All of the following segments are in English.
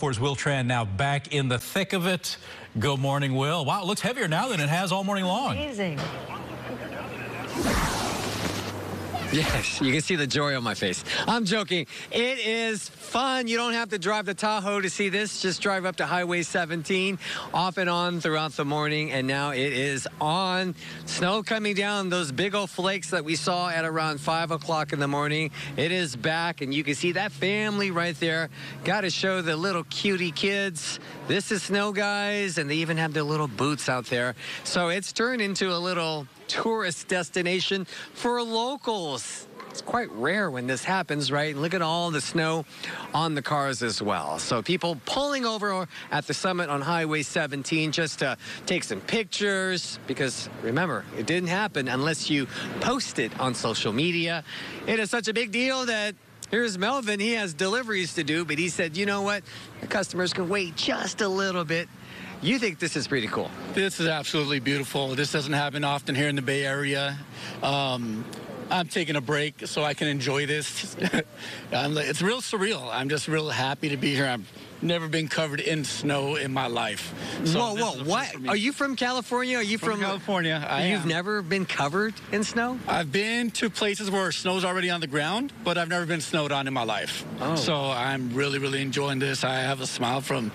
For's Will Tran now back in the thick of it. Good morning, Will. Wow, it looks heavier now than it has all morning long. Amazing. Yes, you can see the joy on my face. I'm joking. It is fun. You don't have to drive to Tahoe to see this. Just drive up to Highway 17, off and on throughout the morning. And now it is on. Snow coming down, those big old flakes that we saw at around 5 o'clock in the morning. It is back, and you can see that family right there. Got to show the little cutie kids. This is snow, guys, and they even have their little boots out there. So it's turned into a little tourist destination for locals. It's quite rare when this happens, right? Look at all the snow on the cars as well. So people pulling over at the summit on Highway 17 just to take some pictures because remember, it didn't happen unless you post it on social media. It is such a big deal that Here's Melvin. He has deliveries to do, but he said, you know what? The customers can wait just a little bit. You think this is pretty cool? This is absolutely beautiful. This doesn't happen often here in the Bay Area. Um, I'm taking a break so I can enjoy this. it's real surreal. I'm just real happy to be here. I've never been covered in snow in my life. So whoa, whoa, what? Are you from California? Are you from, from California? I You've am. never been covered in snow? I've been to places where snow's already on the ground, but I've never been snowed on in my life. Oh. So I'm really, really enjoying this. I have a smile from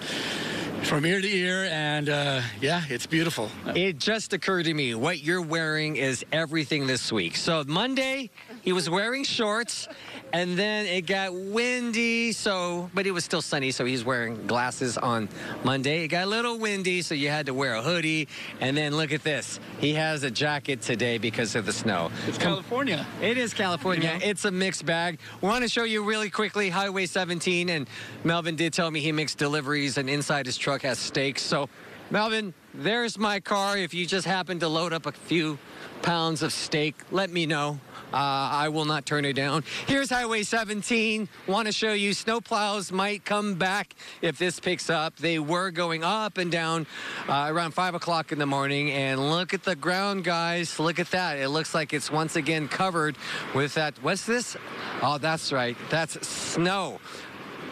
from ear to ear, and uh, yeah, it's beautiful. It just occurred to me what you're wearing is everything this week. So Monday, he was wearing shorts, and then it got windy, so but it was still sunny, so he's wearing glasses on Monday. It got a little windy, so you had to wear a hoodie, and then look at this. He has a jacket today because of the snow. It's California. It is California. You know? It's a mixed bag. Want to show you really quickly Highway 17, and Melvin did tell me he makes deliveries, and inside his truck truck has steaks. So, Melvin, there's my car. If you just happen to load up a few pounds of steak, let me know. Uh, I will not turn it down. Here's Highway 17. Want to show you snowplows might come back if this picks up. They were going up and down uh, around 5 o'clock in the morning. And look at the ground, guys. Look at that. It looks like it's once again covered with that. What's this? Oh, that's right. That's snow.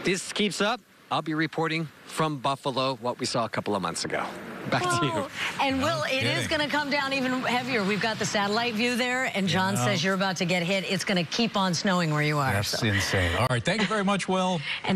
This keeps up. I'll be reporting from Buffalo what we saw a couple of months ago. Back to you. And Will, it is going to come down even heavier. We've got the satellite view there, and John yeah. says you're about to get hit. It's going to keep on snowing where you are. That's so. insane. All right, thank you very much, Will. and